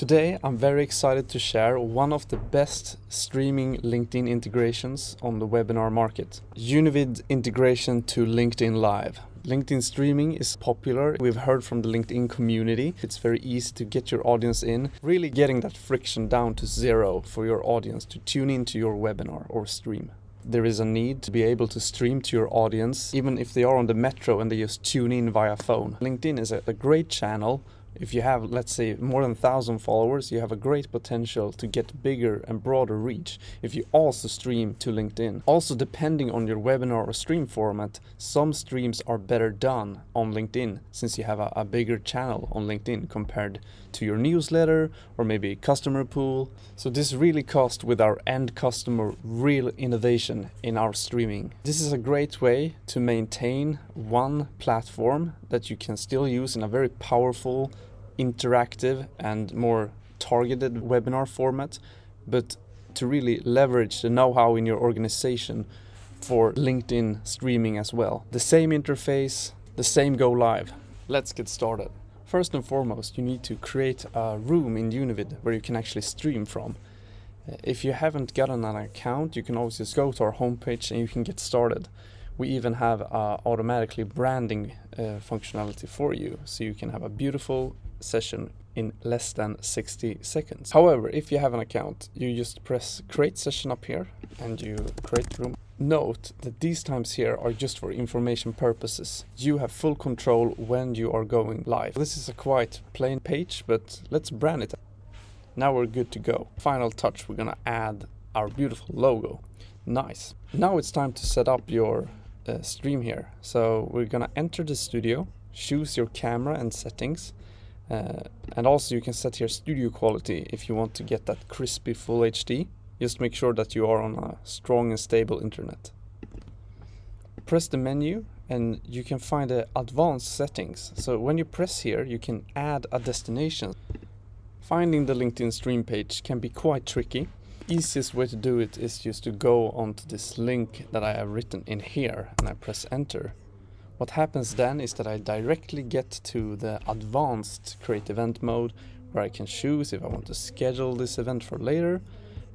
Today I'm very excited to share one of the best streaming LinkedIn integrations on the webinar market. Univid integration to LinkedIn Live. LinkedIn streaming is popular. We've heard from the LinkedIn community. It's very easy to get your audience in, really getting that friction down to zero for your audience to tune into your webinar or stream. There is a need to be able to stream to your audience, even if they are on the metro and they just tune in via phone. LinkedIn is a, great channel if you have, let's say, more than 1,000 followers, you have a great potential to get bigger and broader reach if you also stream to LinkedIn. Also, depending on your webinar or stream format, some streams are better done on LinkedIn since you have a, a bigger channel on LinkedIn compared to your newsletter or maybe customer pool. So this really cost with our end customer real innovation in our streaming. This is a great way to maintain one platform that you can still use in a very powerful interactive and more targeted webinar format, but to really leverage the know-how in your organization for LinkedIn streaming as well. The same interface, the same go live. Let's get started. First and foremost, you need to create a room in Univid where you can actually stream from. If you haven't gotten an account, you can always just go to our homepage and you can get started. We even have uh, automatically branding uh, functionality for you, so you can have a beautiful session in less than 60 seconds. However, if you have an account, you just press create session up here and you create room. Note that these times here are just for information purposes. You have full control when you are going live. This is a quite plain page, but let's brand it. Now we're good to go. Final touch, we're gonna add our beautiful logo. Nice. Now it's time to set up your uh, stream here. So we're gonna enter the studio, choose your camera and settings, uh, and also you can set here studio quality if you want to get that crispy full HD. Just make sure that you are on a strong and stable internet. Press the menu and you can find the advanced settings. So when you press here, you can add a destination. Finding the LinkedIn stream page can be quite tricky. Easiest way to do it is just to go onto this link that I have written in here and I press enter. What happens then is that I directly get to the advanced create event mode where I can choose if I want to schedule this event for later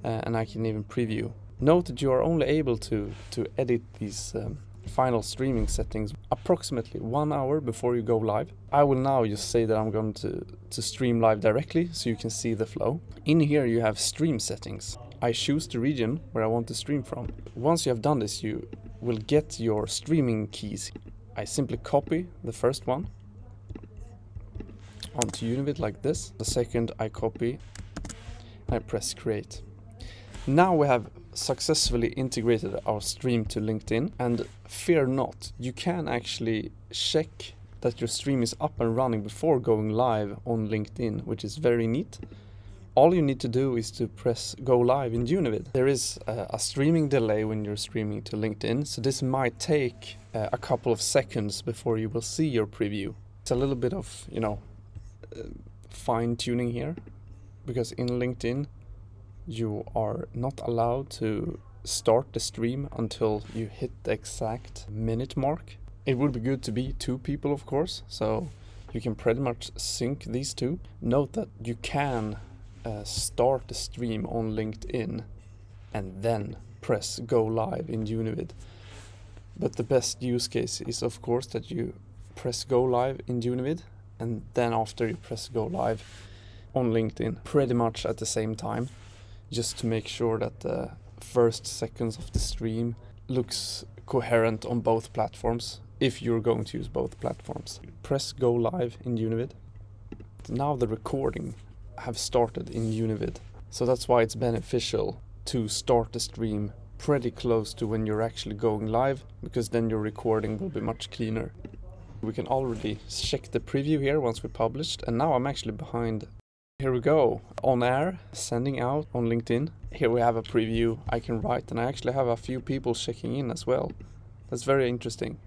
uh, and I can even preview. Note that you are only able to, to edit these um, final streaming settings approximately one hour before you go live. I will now just say that I'm going to, to stream live directly so you can see the flow. In here you have stream settings. I choose the region where I want to stream from. Once you have done this you will get your streaming keys I simply copy the first one onto Univid like this. The second I copy, I press create. Now we have successfully integrated our stream to LinkedIn and fear not, you can actually check that your stream is up and running before going live on LinkedIn, which is very neat all you need to do is to press go live in Univid. There is a, streaming delay when you're streaming to LinkedIn, so this might take uh, a couple of seconds before you will see your preview. It's a little bit of, you know, uh, fine tuning here because in LinkedIn you are not allowed to start the stream until you hit the exact minute mark. It would be good to be two people, of course, so you can pretty much sync these two. Note that you can uh, start the stream on LinkedIn and then press go live in Univid. But the best use case is of course that you press go live in Univid and then after you press go live on LinkedIn pretty much at the same time just to make sure that the first seconds of the stream looks coherent on both platforms if you're going to use both platforms. Press go live in Univid. Now the recording have started in Univid. So that's why it's beneficial to start the stream pretty close to when you're actually going live because then your recording will be much cleaner. We can already check the preview here once we published and now I'm actually behind. Here we go, on air, sending out on LinkedIn. Here we have a preview I can write and I actually have a few people checking in as well. That's very interesting.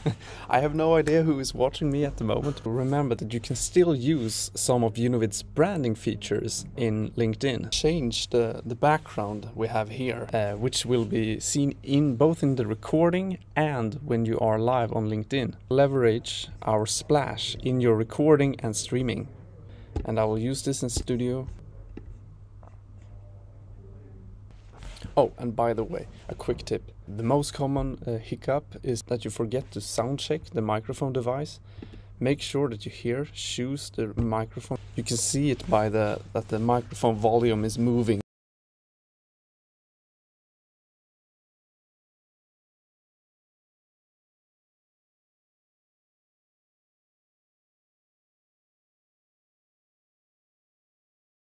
I have no idea who is watching me at the moment, remember that you can still use some of Univid's branding features in LinkedIn. Change the, the background we have here, uh, which will be seen in both in the recording and when you are live on LinkedIn. Leverage our splash in your recording and streaming. and I will use this in studio. Oh, and by the way, a quick tip. The most common uh, hiccup is that you forget to sound check the microphone device. Make sure that you hear choose the microphone. You can see it by the that the microphone volume is moving